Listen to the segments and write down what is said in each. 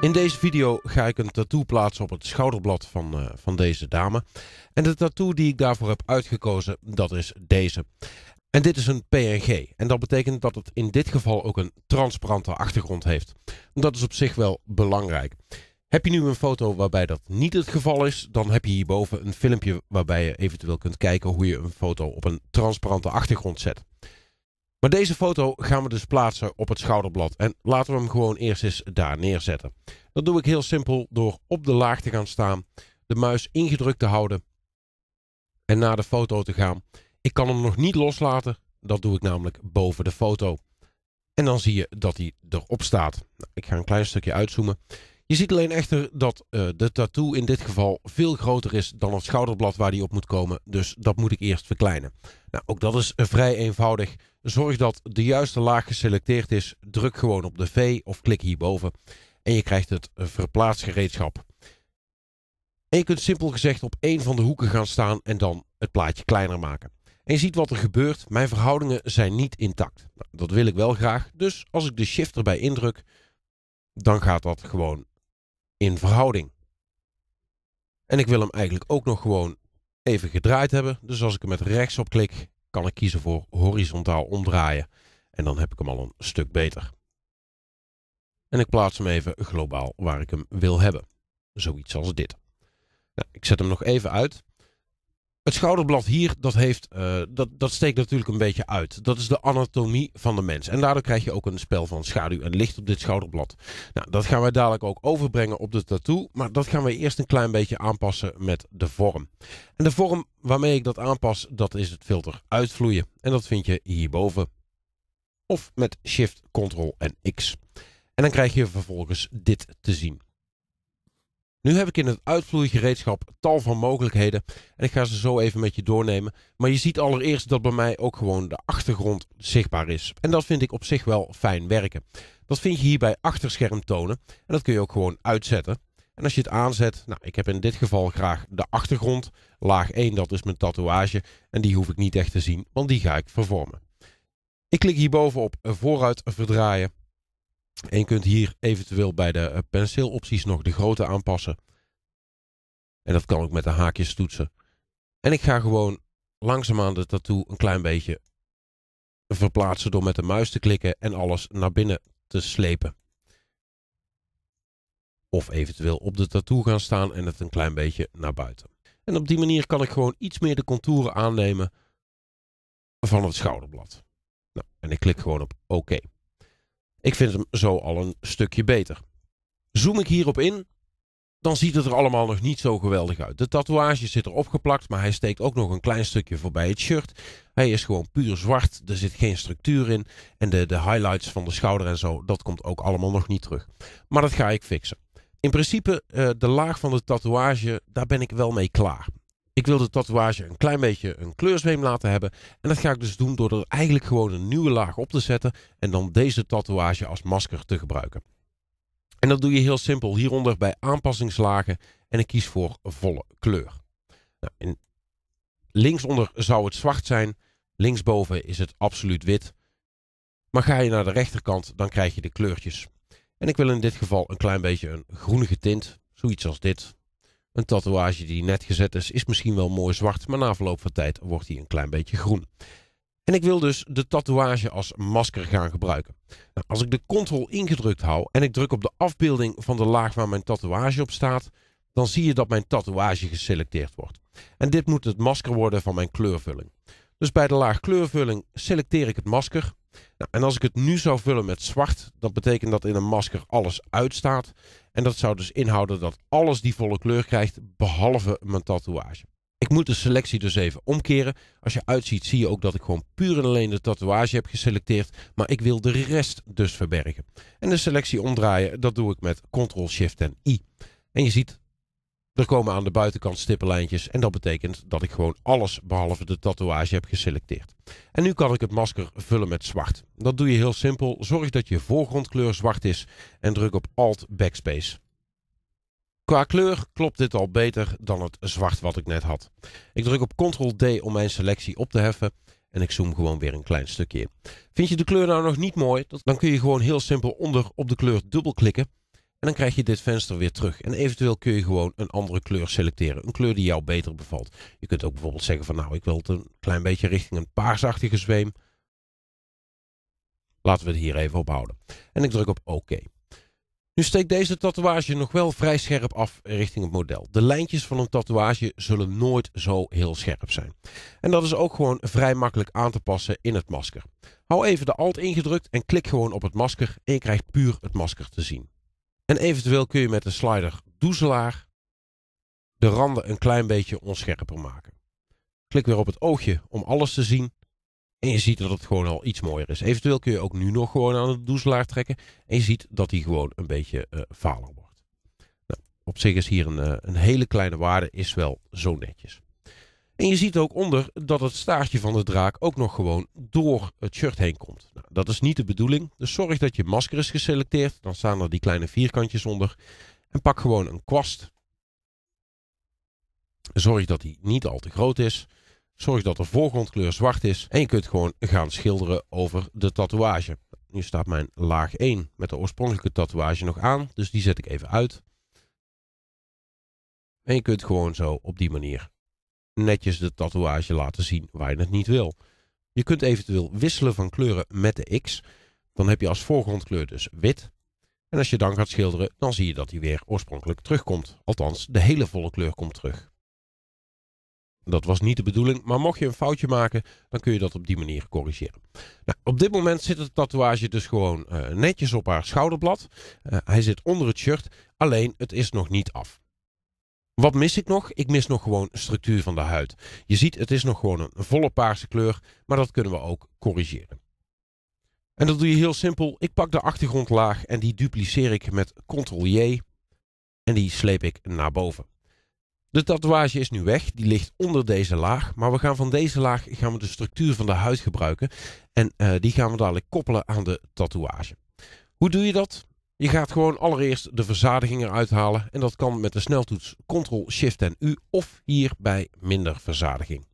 In deze video ga ik een tattoo plaatsen op het schouderblad van, uh, van deze dame. En de tattoo die ik daarvoor heb uitgekozen, dat is deze. En dit is een PNG. En dat betekent dat het in dit geval ook een transparante achtergrond heeft. Dat is op zich wel belangrijk. Heb je nu een foto waarbij dat niet het geval is, dan heb je hierboven een filmpje waarbij je eventueel kunt kijken hoe je een foto op een transparante achtergrond zet. Maar deze foto gaan we dus plaatsen op het schouderblad. En laten we hem gewoon eerst eens daar neerzetten. Dat doe ik heel simpel door op de laag te gaan staan, de muis ingedrukt te houden en naar de foto te gaan. Ik kan hem nog niet loslaten, dat doe ik namelijk boven de foto. En dan zie je dat hij erop staat. Nou, ik ga een klein stukje uitzoomen. Je ziet alleen echter dat uh, de tattoo in dit geval veel groter is dan het schouderblad waar die op moet komen. Dus dat moet ik eerst verkleinen. Nou, ook dat is vrij eenvoudig. Zorg dat de juiste laag geselecteerd is. Druk gewoon op de V of klik hierboven. En je krijgt het verplaatsgereedschap. En je kunt simpel gezegd op één van de hoeken gaan staan en dan het plaatje kleiner maken. En je ziet wat er gebeurt. Mijn verhoudingen zijn niet intact. Nou, dat wil ik wel graag. Dus als ik de shift erbij indruk, dan gaat dat gewoon in verhouding. En ik wil hem eigenlijk ook nog gewoon even gedraaid hebben. Dus als ik er met rechts op klik, kan ik kiezen voor horizontaal omdraaien. En dan heb ik hem al een stuk beter. En ik plaats hem even globaal waar ik hem wil hebben. Zoiets als dit. Nou, ik zet hem nog even uit. Het schouderblad hier, dat, heeft, uh, dat, dat steekt natuurlijk een beetje uit. Dat is de anatomie van de mens. En daardoor krijg je ook een spel van schaduw en licht op dit schouderblad. Nou, dat gaan wij dadelijk ook overbrengen op de tattoo. Maar dat gaan we eerst een klein beetje aanpassen met de vorm. En de vorm waarmee ik dat aanpas, dat is het filter uitvloeien. En dat vind je hierboven. Of met Shift, Ctrl en X. En dan krijg je vervolgens dit te zien. Nu heb ik in het uitvloeigereedschap tal van mogelijkheden en ik ga ze zo even met je doornemen. Maar je ziet allereerst dat bij mij ook gewoon de achtergrond zichtbaar is. En dat vind ik op zich wel fijn werken. Dat vind je hier bij achterscherm tonen en dat kun je ook gewoon uitzetten. En als je het aanzet, nou ik heb in dit geval graag de achtergrond. Laag 1 dat is mijn tatoeage en die hoef ik niet echt te zien, want die ga ik vervormen. Ik klik hierboven op vooruit verdraaien. En je kunt hier eventueel bij de eh, penseelopties nog de grootte aanpassen. En dat kan ook met de haakjes toetsen. En ik ga gewoon langzaamaan de tattoo een klein beetje verplaatsen door met de muis te klikken en alles naar binnen te slepen. Of eventueel op de tattoo gaan staan en het een klein beetje naar buiten. En op die manier kan ik gewoon iets meer de contouren aannemen van het schouderblad. Nou, en ik klik gewoon op oké. Ik vind hem zo al een stukje beter. Zoom ik hierop in, dan ziet het er allemaal nog niet zo geweldig uit. De tatoeage zit er opgeplakt, maar hij steekt ook nog een klein stukje voorbij het shirt. Hij is gewoon puur zwart, er zit geen structuur in. En de, de highlights van de schouder en zo, dat komt ook allemaal nog niet terug. Maar dat ga ik fixen. In principe, uh, de laag van de tatoeage, daar ben ik wel mee klaar. Ik wil de tatoeage een klein beetje een kleurzweem laten hebben. En dat ga ik dus doen door er eigenlijk gewoon een nieuwe laag op te zetten. En dan deze tatoeage als masker te gebruiken. En dat doe je heel simpel hieronder bij aanpassingslagen. En ik kies voor volle kleur. Nou, linksonder zou het zwart zijn. Linksboven is het absoluut wit. Maar ga je naar de rechterkant, dan krijg je de kleurtjes. En ik wil in dit geval een klein beetje een groenige tint. Zoiets als dit. Een tatoeage die net gezet is, is misschien wel mooi zwart, maar na verloop van tijd wordt hij een klein beetje groen. En ik wil dus de tatoeage als masker gaan gebruiken. Nou, als ik de Ctrl ingedrukt hou en ik druk op de afbeelding van de laag waar mijn tatoeage op staat, dan zie je dat mijn tatoeage geselecteerd wordt. En dit moet het masker worden van mijn kleurvulling. Dus bij de laag kleurvulling selecteer ik het masker. Nou, en als ik het nu zou vullen met zwart, dan betekent dat in een masker alles uitstaat. En dat zou dus inhouden dat alles die volle kleur krijgt, behalve mijn tatoeage. Ik moet de selectie dus even omkeren. Als je uitziet zie je ook dat ik gewoon puur en alleen de tatoeage heb geselecteerd. Maar ik wil de rest dus verbergen. En de selectie omdraaien, dat doe ik met Ctrl Shift en I. En je ziet, er komen aan de buitenkant stippenlijntjes en dat betekent dat ik gewoon alles behalve de tatoeage heb geselecteerd. En nu kan ik het masker vullen met zwart. Dat doe je heel simpel. Zorg dat je voorgrondkleur zwart is en druk op Alt Backspace. Qua kleur klopt dit al beter dan het zwart wat ik net had. Ik druk op Ctrl D om mijn selectie op te heffen en ik zoom gewoon weer een klein stukje in. Vind je de kleur nou nog niet mooi? Dan kun je gewoon heel simpel onder op de kleur dubbelklikken En dan krijg je dit venster weer terug. En eventueel kun je gewoon een andere kleur selecteren. Een kleur die jou beter bevalt. Je kunt ook bijvoorbeeld zeggen van nou, ik wil het een klein beetje richting een paarsachtige zweem. Laten we het hier even op houden. En ik druk op oké. Nu steekt deze tatoeage nog wel vrij scherp af richting het model. De lijntjes van een tatoeage zullen nooit zo heel scherp zijn. En dat is ook gewoon vrij makkelijk aan te passen in het masker. Hou even de alt ingedrukt en klik gewoon op het masker en je krijgt puur het masker te zien. En eventueel kun je met de slider doezelaar de randen een klein beetje onscherper maken. Klik weer op het oogje om alles te zien. En je ziet dat het gewoon al iets mooier is. Eventueel kun je ook nu nog gewoon aan de doezelaar trekken. En je ziet dat die gewoon een beetje uh, valer wordt. Nou, op zich is hier een, uh, een hele kleine waarde, is wel zo netjes. En je ziet ook onder dat het staartje van de draak ook nog gewoon door het shirt heen komt. Nou, dat is niet de bedoeling. Dus zorg dat je masker is geselecteerd. Dan staan er die kleine vierkantjes onder. En pak gewoon een kwast. Zorg dat die niet al te groot is. Zorg dat de voorgrondkleur zwart is. En je kunt gewoon gaan schilderen over de tatoeage. Nu staat mijn laag 1 met de oorspronkelijke tatoeage nog aan. Dus die zet ik even uit. En je kunt gewoon zo op die manier netjes de tatoeage laten zien waar je het niet wil. Je kunt eventueel wisselen van kleuren met de X. Dan heb je als voorgrondkleur dus wit. En als je dan gaat schilderen, dan zie je dat hij weer oorspronkelijk terugkomt. Althans, de hele volle kleur komt terug. Dat was niet de bedoeling, maar mocht je een foutje maken, dan kun je dat op die manier corrigeren. Nou, op dit moment zit de tatoeage dus gewoon uh, netjes op haar schouderblad. Uh, hij zit onder het shirt, alleen het is nog niet af. Wat mis ik nog? Ik mis nog gewoon structuur van de huid. Je ziet, het is nog gewoon een volle paarse kleur, maar dat kunnen we ook corrigeren. En dat doe je heel simpel. Ik pak de achtergrondlaag en die dupliceer ik met Ctrl-J en die sleep ik naar boven. De tatoeage is nu weg, die ligt onder deze laag, maar we gaan van deze laag gaan we de structuur van de huid gebruiken en uh, die gaan we dadelijk koppelen aan de tatoeage. Hoe doe je dat? Je gaat gewoon allereerst de verzadiging eruit halen. En dat kan met de sneltoets Ctrl, Shift en U of hier bij minder verzadiging.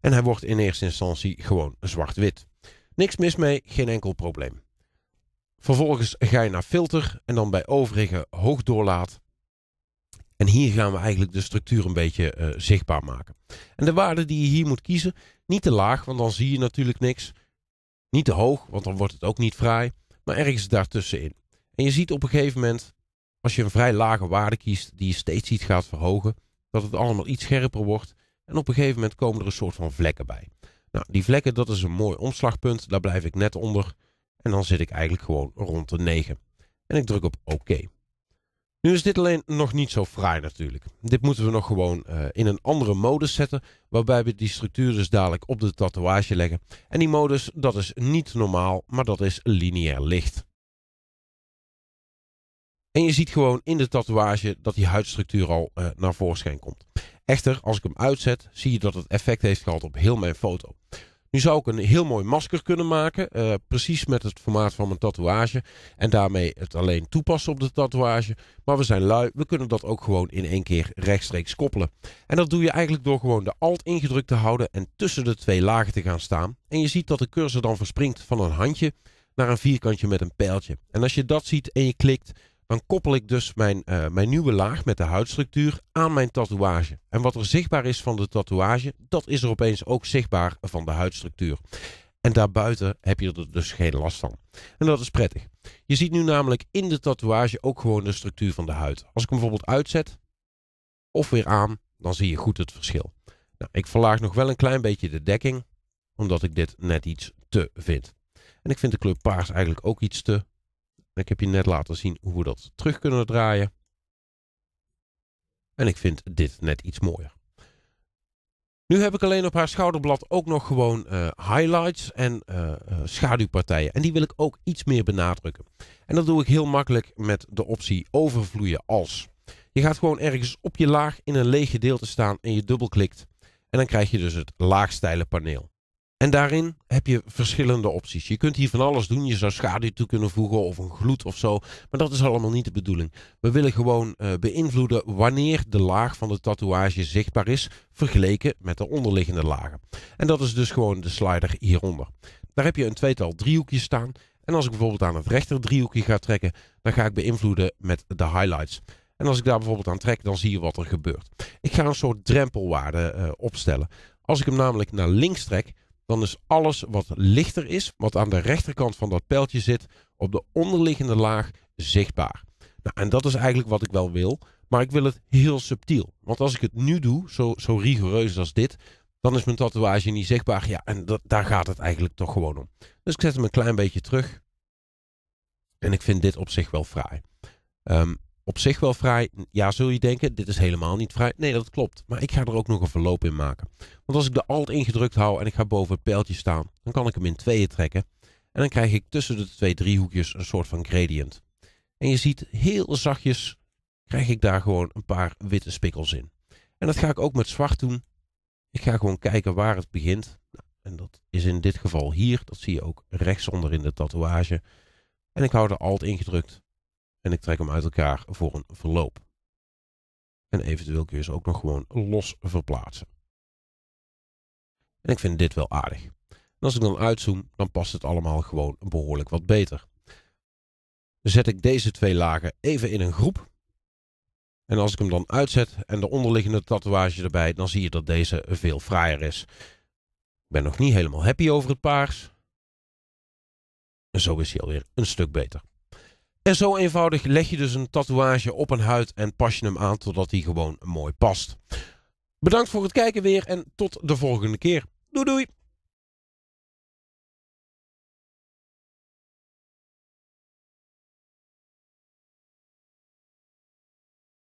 En hij wordt in eerste instantie gewoon zwart-wit. Niks mis mee, geen enkel probleem. Vervolgens ga je naar filter en dan bij overige hoogdoorlaat. En hier gaan we eigenlijk de structuur een beetje uh, zichtbaar maken. En de waarde die je hier moet kiezen, niet te laag, want dan zie je natuurlijk niks. Niet te hoog, want dan wordt het ook niet fraai. Maar ergens daartussenin. En je ziet op een gegeven moment, als je een vrij lage waarde kiest, die je steeds iets gaat verhogen, dat het allemaal iets scherper wordt. En op een gegeven moment komen er een soort van vlekken bij. Nou, die vlekken, dat is een mooi omslagpunt. Daar blijf ik net onder. En dan zit ik eigenlijk gewoon rond de 9. En ik druk op oké. Nu is dit alleen nog niet zo fraai natuurlijk. Dit moeten we nog gewoon uh, in een andere modus zetten. Waarbij we die structuur dus dadelijk op de tatoeage leggen. En die modus, dat is niet normaal, maar dat is lineair licht. En je ziet gewoon in de tatoeage dat die huidstructuur al uh, naar voorschijn komt. Echter, als ik hem uitzet, zie je dat het effect heeft gehad op heel mijn foto. Nu zou ik een heel mooi masker kunnen maken, uh, precies met het formaat van mijn tatoeage. En daarmee het alleen toepassen op de tatoeage. Maar we zijn lui, we kunnen dat ook gewoon in één keer rechtstreeks koppelen. En dat doe je eigenlijk door gewoon de alt ingedrukt te houden en tussen de twee lagen te gaan staan. En je ziet dat de cursor dan verspringt van een handje naar een vierkantje met een pijltje. En als je dat ziet en je klikt, dan koppel ik dus mijn, uh, mijn nieuwe laag met de huidstructuur aan mijn tatoeage. En wat er zichtbaar is van de tatoeage, dat is er opeens ook zichtbaar van de huidstructuur. En daarbuiten heb je er dus geen last van. En dat is prettig. Je ziet nu namelijk in de tatoeage ook gewoon de structuur van de huid. Als ik hem bijvoorbeeld uitzet of weer aan, dan zie je goed het verschil. Nou, ik verlaag nog wel een klein beetje de dekking, omdat ik dit net iets te vind. En ik vind de kleur paars eigenlijk ook iets te. Ik heb je net laten zien hoe we dat terug kunnen draaien. En ik vind dit net iets mooier. Nu heb ik alleen op haar schouderblad ook nog gewoon uh, highlights en uh, uh, schaduwpartijen. En die wil ik ook iets meer benadrukken. En dat doe ik heel makkelijk met de optie overvloeien als. Je gaat gewoon ergens op je laag in een leeg gedeelte staan en je dubbelklikt. En dan krijg je dus het laagstijlen paneel. En daarin heb je verschillende opties. Je kunt hier van alles doen. Je zou schaduw toe kunnen voegen of een gloed of zo. Maar dat is allemaal niet de bedoeling. We willen gewoon uh, beïnvloeden wanneer de laag van de tatoeage zichtbaar is. Vergeleken met de onderliggende lagen. En dat is dus gewoon de slider hieronder. Daar heb je een tweetal driehoekjes staan. En als ik bijvoorbeeld aan het rechter driehoekje ga trekken, dan ga ik beïnvloeden met de highlights. En als ik daar bijvoorbeeld aan trek, dan zie je wat er gebeurt. Ik ga een soort drempelwaarde uh, opstellen. Als ik hem namelijk naar links trek, dan is alles wat lichter is, wat aan de rechterkant van dat pijltje zit, op de onderliggende laag zichtbaar. Nou, en dat is eigenlijk wat ik wel wil, maar ik wil het heel subtiel. Want als ik het nu doe, zo, zo rigoureus als dit, dan is mijn tatoeage niet zichtbaar. Ja, en dat, daar gaat het eigenlijk toch gewoon om. Dus ik zet hem een klein beetje terug. En ik vind dit op zich wel fraai. Um, op zich wel fraai. Ja, zul je denken, dit is helemaal niet fraai. Nee, dat klopt. Maar ik ga er ook nog een verloop in maken. Want als ik de alt ingedrukt hou en ik ga boven het pijltje staan, dan kan ik hem in tweeën trekken. En dan krijg ik tussen de twee driehoekjes een soort van gradient. En je ziet heel zachtjes krijg ik daar gewoon een paar witte spikkels in. En dat ga ik ook met zwart doen. Ik ga gewoon kijken waar het begint. Nou, en dat is in dit geval hier. Dat zie je ook rechtsonder in de tatoeage. En ik hou de alt ingedrukt. En ik trek hem uit elkaar voor een verloop. En eventueel kun je ze ook nog gewoon los verplaatsen. En ik vind dit wel aardig. En als ik dan uitzoom, dan past het allemaal gewoon behoorlijk wat beter. Zet ik deze twee lagen even in een groep. En als ik hem dan uitzet en de onderliggende tatoeage erbij, dan zie je dat deze veel fraaier is. Ik ben nog niet helemaal happy over het paars. En zo is hij alweer een stuk beter. En zo eenvoudig leg je dus een tatoeage op een huid en pas je hem aan totdat hij gewoon mooi past. Bedankt voor het kijken weer en tot de volgende keer. Doei doei!